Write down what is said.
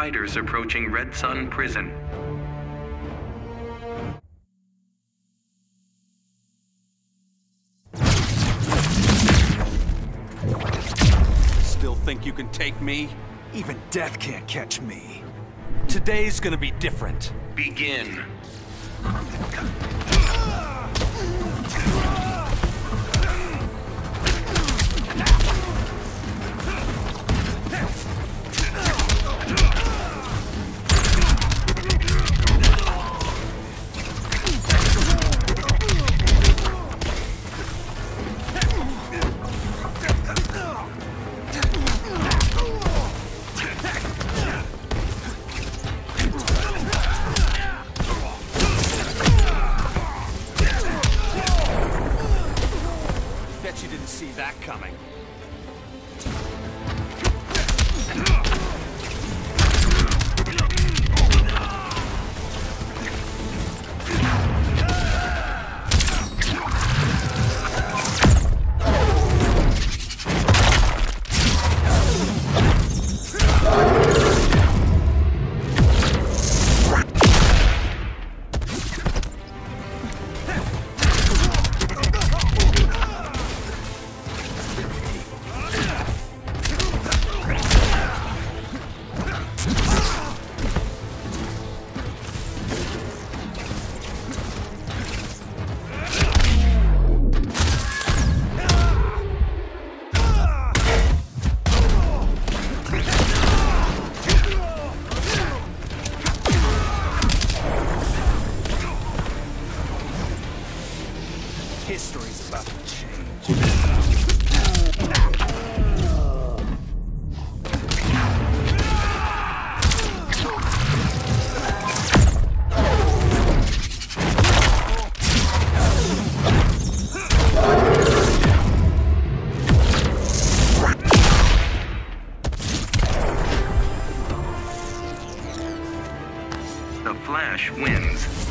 fighters approaching Red Sun Prison. Still think you can take me? Even death can't catch me. Today's gonna be different. Begin. You didn't see that coming. History's about to change. The Flash wins.